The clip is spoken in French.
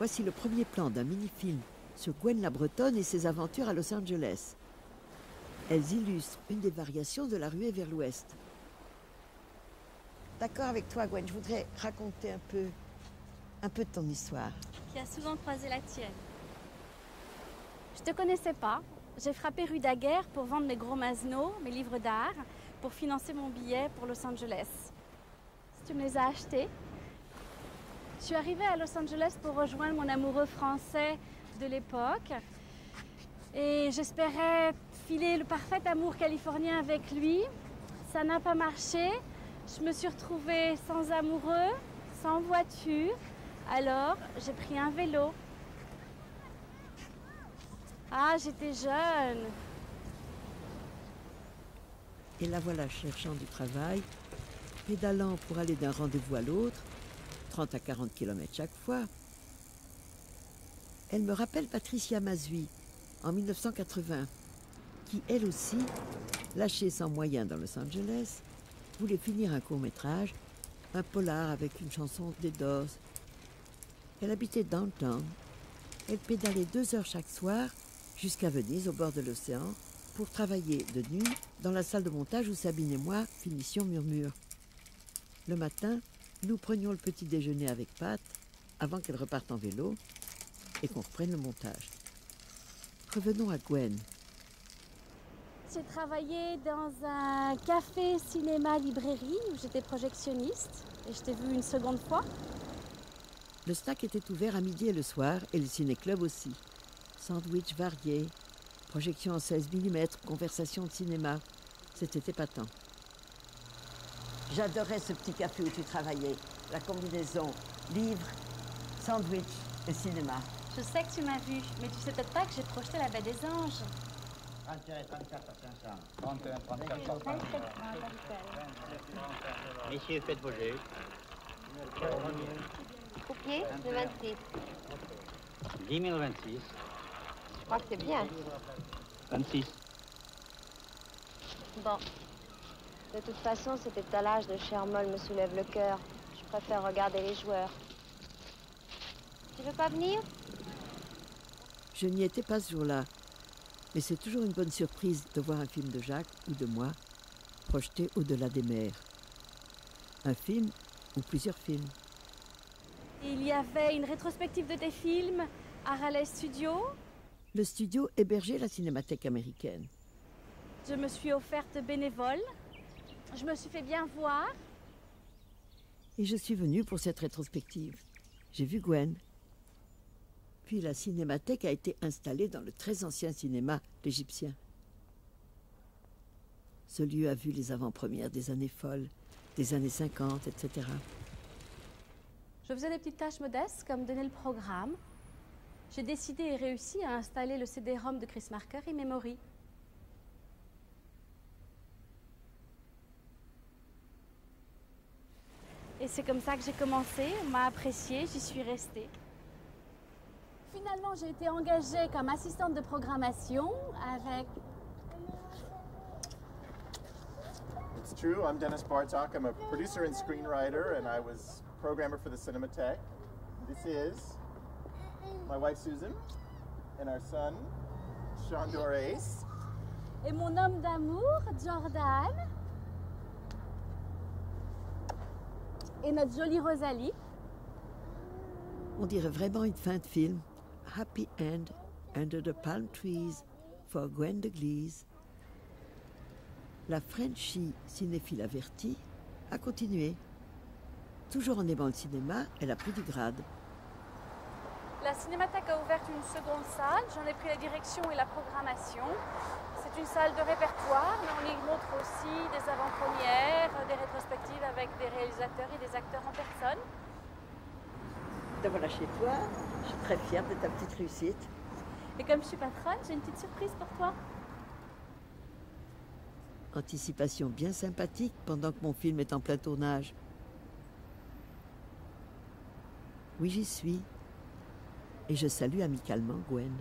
Voici le premier plan d'un mini-film sur Gwen la Bretonne et ses aventures à Los Angeles. Elles illustrent une des variations de la ruée vers l'ouest. D'accord avec toi, Gwen, je voudrais raconter un peu, un peu de ton histoire. Qui a souvent croisé la tienne. Je te connaissais pas. J'ai frappé rue Daguerre pour vendre mes gros Masno, mes livres d'art, pour financer mon billet pour Los Angeles. Si tu me les as achetés. Je suis arrivée à Los Angeles pour rejoindre mon amoureux français de l'époque. Et j'espérais filer le parfait amour californien avec lui. Ça n'a pas marché. Je me suis retrouvée sans amoureux, sans voiture. Alors, j'ai pris un vélo. Ah, j'étais jeune. Et la voilà cherchant du travail, pédalant pour aller d'un rendez-vous à l'autre, 30 à 40 km chaque fois. Elle me rappelle Patricia Mazui, en 1980, qui elle aussi, lâchée sans moyens dans Los Angeles, voulait finir un court métrage, un polar avec une chanson des Doors. Elle habitait downtown. Elle pédalait deux heures chaque soir jusqu'à Venise, au bord de l'océan, pour travailler de nuit dans la salle de montage où Sabine et moi finissions Murmure. Le matin, nous prenions le petit déjeuner avec Pat avant qu'elle reparte en vélo et qu'on reprenne le montage. Revenons à Gwen. J'ai travaillé dans un café, cinéma, librairie où j'étais projectionniste et je t'ai vu une seconde fois. Le snack était ouvert à midi et le soir et le ciné-club aussi. Sandwich varié, projection en 16 mm, conversation de cinéma. C'était épatant. J'adorais ce petit café où tu travaillais. La combinaison livre, sandwich et cinéma. Je sais que tu m'as vu, mais tu sais peut-être pas que j'ai projeté la baie des anges. 31 et 34, ça tient ça. 31, 34, Messieurs, faites vos jets. Copier le 26. 10 026. Je crois que c'est bien. 26. Bon. De toute façon, cet étalage de chair molle me soulève le cœur. Je préfère regarder les joueurs. Tu veux pas venir? Je n'y étais pas ce jour-là, mais c'est toujours une bonne surprise de voir un film de Jacques ou de moi projeté au-delà des mers. Un film ou plusieurs films. Il y avait une rétrospective de tes films à Raleigh Studio? Le studio hébergeait la cinémathèque américaine. Je me suis offerte bénévole. Je me suis fait bien voir. Et je suis venue pour cette rétrospective. J'ai vu Gwen. Puis la cinémathèque a été installée dans le très ancien cinéma l'Égyptien. Ce lieu a vu les avant-premières des années folles, des années 50, etc. Je faisais des petites tâches modestes comme donner le programme. J'ai décidé et réussi à installer le CD-ROM de Chris Marker et Memory. Et c'est comme ça que j'ai commencé, on m'a apprécié, j'y suis restée. Finalement, j'ai été engagée comme assistante de programmation avec It's true. I'm Dennis Bartok. I'm a producer and screenwriter, and I was programmer for the Cinematheque. This is my wife Susan and our son Sean Dorace. et mon homme d'amour, Jordan, et notre jolie Rosalie. On dirait vraiment une fin de film. Happy End Under the Palm Trees for Gwen de Glees. La Frenchie cinéphile avertie a continué. Toujours en aimant le cinéma, elle a pris du grade. La Cinémathèque a ouvert une seconde salle, j'en ai pris la direction et la programmation. C'est une salle de répertoire, mais on y montre aussi des avant-premières, des rétrospectives avec des réalisateurs et des acteurs en personne. Te voilà chez toi. Je suis très fière de ta petite réussite. Et comme je suis patronne, j'ai une petite surprise pour toi. Anticipation bien sympathique pendant que mon film est en plein tournage. Oui, j'y suis. Et je salue amicalement Gwen.